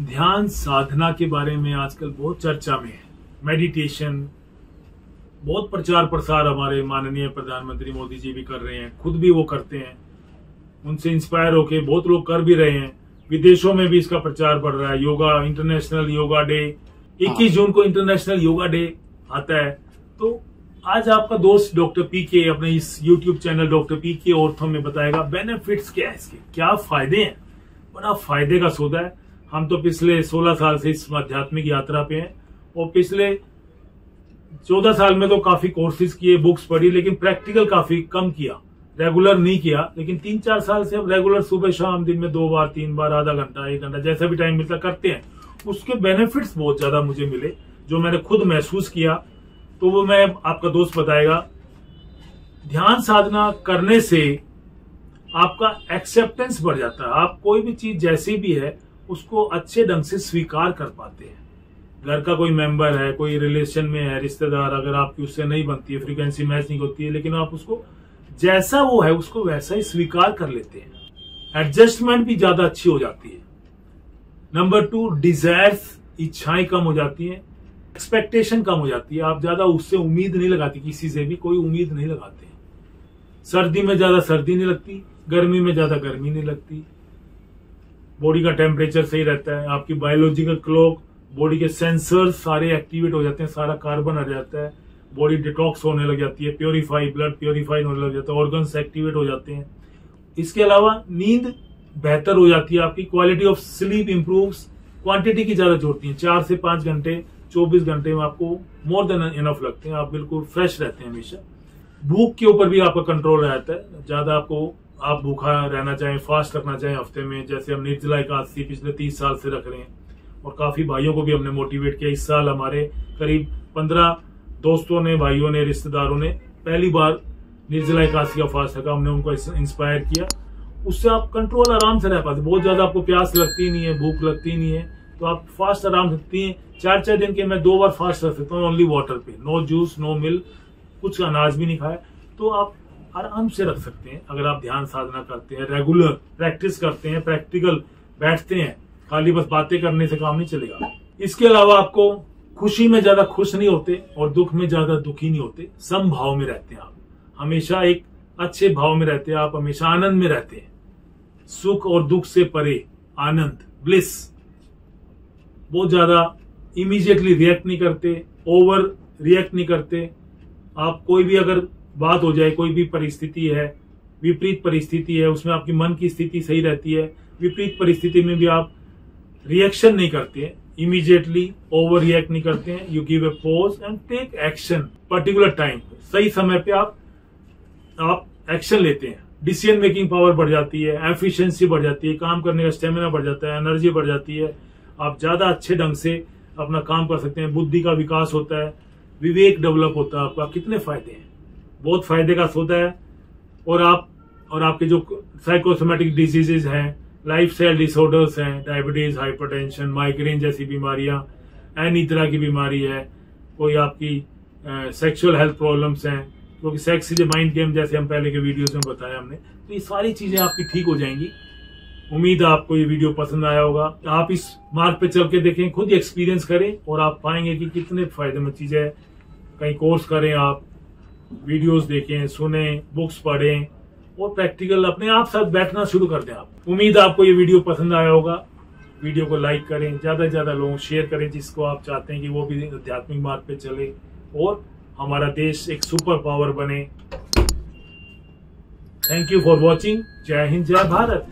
ध्यान साधना के बारे में आजकल बहुत चर्चा में है। मेडिटेशन बहुत प्रचार प्रसार हमारे माननीय प्रधानमंत्री मोदी जी भी कर रहे हैं खुद भी वो करते हैं। उनसे इंस्पायर होके बहुत लोग कर भी रहे हैं। विदेशों में भी इसका प्रचार बढ़ रहा है। योगा इंटरनेशनल योगा डे 21 जून को इंटरनेशनल योगा डे आता है। तो आज आपका दोस्त डॉक्टर पी के अपने इस YouTube channel doctor P K ortho में बताएगा बेनिफिट्स क्या है इसके? क्या फ़ायदे हैं? बड़ा फ़ायदे का सौदा है। हम तो पिछले 16 साल से इस आध्यात्मिक यात्रा पे हैं और पिछले 14 साल में तो काफ़ी कोर्सेज किए बुक्स पढ़ी, लेकिन प्रैक्टिकल काफ़ी कम किया। रेगुलर नहीं किया, लेकिन तीन चार साल से हम रेगुलर सुबह शाम दिन में दो बार, तीन बार, आधा घंटा, एक घंटा, जैसा भी टाइम मिलता करते हैं। उसके बेनिफिट्स बहुत ज़्यादा मुझे मिले, जो मैंने खुद महसूस किया। तो वो मैं आपका दोस्त बताएगा। ध्यान साधना करने से आपका एक्सेप्टेंस बढ़ जाता है। आप कोई भी चीज़ जैसी भी है उसको अच्छे ढंग से स्वीकार कर पाते हैं। घर का कोई मेंबर है, कोई रिलेशन में है, रिश्तेदार, अगर आपकी उससे नहीं बनती है फ्रीक्वेंसी मैच नहीं होती है, लेकिन आप उसको जैसा वो है, उसको वैसा ही स्वीकार कर लेते हैं। एडजस्टमेंट भी ज़्यादा अच्छी हो जाती है। नंबर टू डिजायर्स इच्छाएँ कम हो जाती हैं एक्सपेक्टेशन कम हो जाती है। आप ज़्यादा उससे उम्मीद नहीं लगाती, किसी से भी कोई उम्मीद नहीं लगाते। सर्दी में ज़्यादा सर्दी नहीं लगती, गर्मी में ज़्यादा गर्मी नहीं लगती। बॉडी का टेम्परेचर सही रहता है, आपकी बायोलॉजिकल क्लॉक बॉडी के सेंसर सारे एक्टिवेट हो जाते हैं, सारा कार्बन आ जाता है बॉडी डिटॉक्स होने लग जाती है प्योरीफाई ब्लड प्योरीफाई होने लग जाता है ऑर्गन्स एक्टिवेट हो जाते हैं। इसके अलावा नींद बेहतर हो जाती है, आपकी quality of sleep improve quantity की ज़्यादा जोड़ती है। चार से पाँच घंटे, चौबीस घंटे में आपको मोर देन इनफ लगते हैं, आप बिल्कुल फ्रेश रहते हैं हमेशा। भूख के ऊपर भी आपका कंट्रोल रहता है, ज़्यादा आपको आप भूखा रहना चाहें फास्ट रखना चाहें हफ़्ते में, जैसे हम निर्जला एकादशी पिछले तीस साल से रख रहे हैं, और काफ़ी भाइयों को भी हमने मोटिवेट किया। इस साल हमारे करीब पंद्रह दोस्तों ने, भाइयों ने, रिश्तेदारों ने पहली बार निर्जला एकादशी का फास्ट रखा। हमने उनको इंस्पायर किया। उससे आप कंट्रोल आराम से रह पाते। बहुत ज़्यादा आपको प्यास लगती नहीं है, भूख लगती नहीं है तो आप फास्ट आराम सकती हैं चार चार दिन के मैं दो बार फास्ट रख सकता हूँ ओनली वाटर पे। नो जूस नो मिल्क कुछ अनाज भी नहीं खाए तो आप आराम से रख सकते हैं। अगर आप ध्यान साधना करते हैं रेगुलर प्रैक्टिस करते हैं प्रैक्टिकल बैठते हैं, खाली बस बातें करने से काम नहीं चलेगा। इसके अलावा आपको खुशी में ज़्यादा खुश नहीं होते और दुख में ज़्यादा दुखी नहीं होते। सम भाव में रहते हैं आप। हमेशा एक अच्छे भाव में रहते हैं। आप हमेशा आनंद में रहते हैं। सुख और दुख से परे आनंद ब्लिस बहुत ज़्यादा इमीजिएटली रिएक्ट नहीं करते ओवर रिएक्ट नहीं करते। आप कोई भी अगर बात हो जाए, कोई भी परिस्थिति है, विपरीत परिस्थिति है, उसमें आपकी मन की स्थिति सही रहती है, विपरीत परिस्थिति में भी आप रिएक्शन नहीं करते हैं इमीजिएटली ओवर रिएक्ट नहीं करते हैं you give a pause and take action particular time सही समय पे आप आप एक्शन लेते हैं। डिसीज़न मेकिंग पावर बढ़ जाती है एफिशिएंसी बढ़ जाती है, काम करने का स्टेमिना बढ़ जाता है एनर्जी बढ़ जाती है। आप ज़्यादा अच्छे ढंग से अपना काम कर सकते हैं, बुद्धि का विकास होता है, विवेक डेवलप होता है आपका, कितने फ़ायदे हैं। बहुत फ़ायदे का सौदा है। और आप, और आपके जो साइकोसोमेटिक डिजीजेज हैं लाइफ स्टाइल डिसऑर्डर्स हैं डायबिटीज़ हाइपरटेंशन माइग्रेन जैसी बीमारियाँ एनी तरह की बीमारी है, कोई आपकी सेक्सुअल हेल्थ प्रॉब्लम्स हैं, क्योंकि सेक्स इज़ माइंड गेम जैसे हम पहले के वीडियोस में बताया हमने। तो ये सारी चीज़ें आपकी ठीक हो जाएँगी। उम्मीद है आपको ये वीडियो पसंद आया होगा। आप इस मार्ग पे चल के देखें, खुद एक्सपीरियंस करें और आप पाएँगे कि कितने फ़ायदेमंद चीज़ें है। कहीं कोर्स करें आप वीडियोस देखें, सुने, बुक्स पढ़ें और प्रैक्टिकल अपने आप साथ बैठना शुरू कर दें आप। उम्मीद आपको ये वीडियो पसंद आया होगा। वीडियो को लाइक करें, ज़्यादा से ज़्यादा लोगों शेयर करें जिसको आप चाहते हैं कि वो भी आध्यात्मिक मार्ग पे चले और हमारा देश एक सुपर पावर बने। थैंक यू फॉर वॉचिंग जय हिंद, जय भारत।